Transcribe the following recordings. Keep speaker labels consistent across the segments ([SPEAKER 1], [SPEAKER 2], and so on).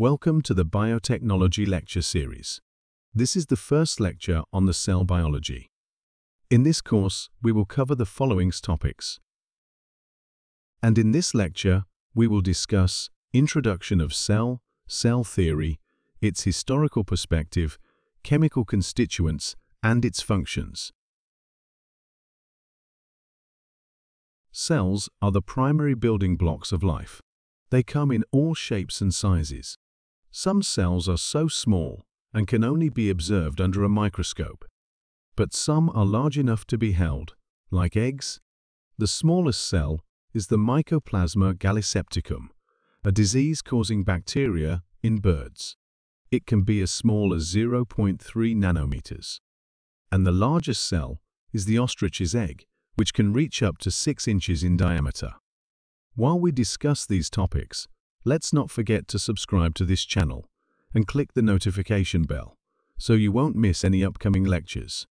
[SPEAKER 1] Welcome to the Biotechnology Lecture Series. This is the first lecture on the cell biology. In this course, we will cover the following topics. And in this lecture, we will discuss introduction of cell, cell theory, its historical perspective, chemical constituents, and its functions. Cells are the primary building blocks of life. They come in all shapes and sizes. Some cells are so small and can only be observed under a microscope. But some are large enough to be held, like eggs. The smallest cell is the Mycoplasma gallisepticum, a disease-causing bacteria in birds. It can be as small as 0.3 nanometers. And the largest cell is the ostrich's egg, which can reach up to 6 inches in diameter. While we discuss these topics, let's not forget to subscribe to this channel and click the notification bell so you won't miss any upcoming lectures.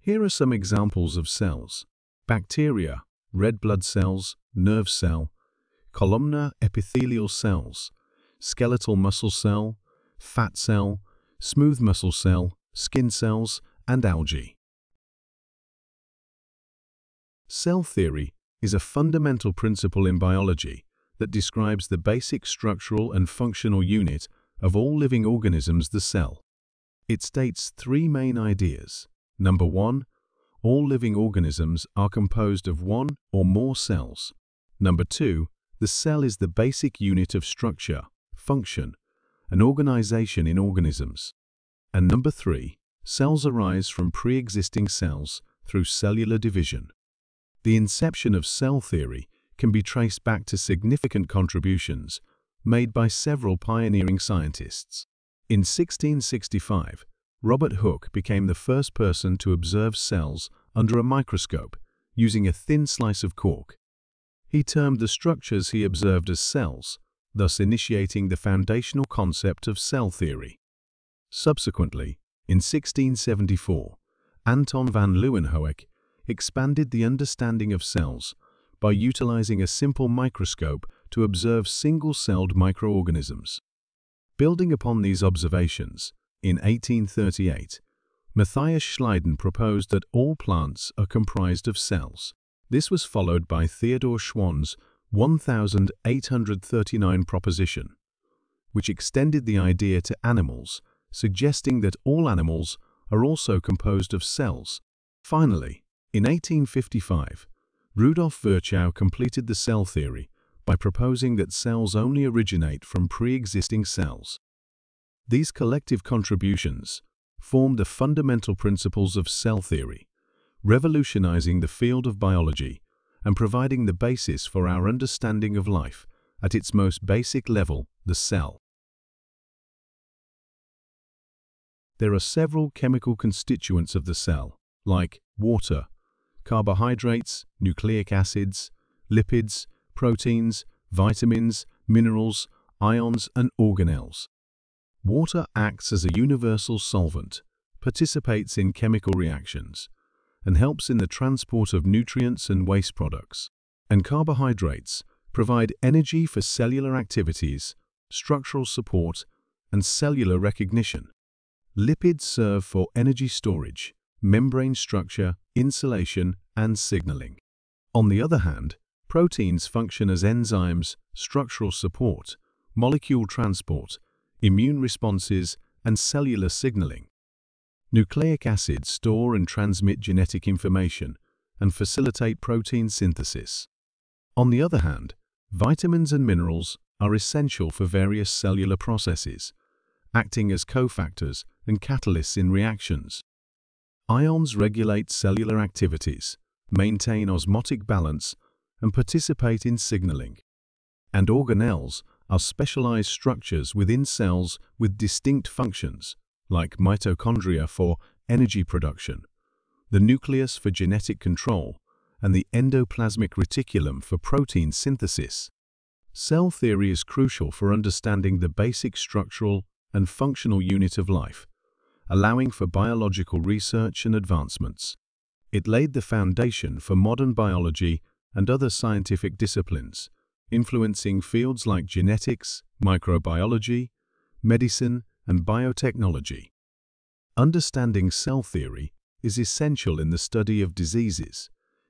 [SPEAKER 1] Here are some examples of cells. Bacteria, red blood cells, nerve cell, columnar epithelial cells, skeletal muscle cell, fat cell, smooth muscle cell, skin cells, and algae. Cell theory is a fundamental principle in biology that describes the basic structural and functional unit of all living organisms, the cell. It states three main ideas. Number one, all living organisms are composed of one or more cells. Number two, the cell is the basic unit of structure, function, and organization in organisms. And number three, cells arise from pre-existing cells through cellular division. The inception of cell theory can be traced back to significant contributions made by several pioneering scientists. In 1665, Robert Hooke became the first person to observe cells under a microscope using a thin slice of cork. He termed the structures he observed as cells, thus initiating the foundational concept of cell theory. Subsequently, in 1674, Anton van Leeuwenhoek expanded the understanding of cells by utilizing a simple microscope to observe single-celled microorganisms. Building upon these observations, in 1838, Matthias Schleiden proposed that all plants are comprised of cells. This was followed by Theodor Schwann's 1839 proposition, which extended the idea to animals, suggesting that all animals are also composed of cells. Finally, in 1855, Rudolf Virchow completed the cell theory by proposing that cells only originate from pre-existing cells. These collective contributions formed the fundamental principles of cell theory, revolutionizing the field of biology and providing the basis for our understanding of life at its most basic level, the cell. There are several chemical constituents of the cell, like water, carbohydrates, nucleic acids, lipids, proteins, vitamins, minerals, ions, and organelles. Water acts as a universal solvent, participates in chemical reactions, and helps in the transport of nutrients and waste products. And carbohydrates provide energy for cellular activities, structural support, and cellular recognition. Lipids serve for energy storage, membrane structure, insulation, and signaling. On the other hand, proteins function as enzymes, structural support, molecule transport, immune responses, and cellular signaling. Nucleic acids store and transmit genetic information and facilitate protein synthesis. On the other hand, vitamins and minerals are essential for various cellular processes, acting as cofactors and catalysts in reactions. Ions regulate cellular activities, maintain osmotic balance, and participate in signaling. And organelles are specialized structures within cells with distinct functions, like mitochondria for energy production, the nucleus for genetic control, and the endoplasmic reticulum for protein synthesis. Cell theory is crucial for understanding the basic structural and functional unit of life, allowing for biological research and advancements. It laid the foundation for modern biology and other scientific disciplines, influencing fields like genetics, microbiology, medicine, and biotechnology. Understanding cell theory is essential in the study of diseases,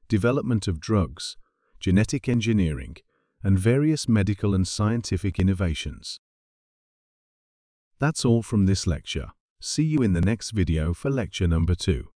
[SPEAKER 1] development of drugs, genetic engineering, and various medical and scientific innovations. That's all from this lecture. See you in the next video for lecture number 2.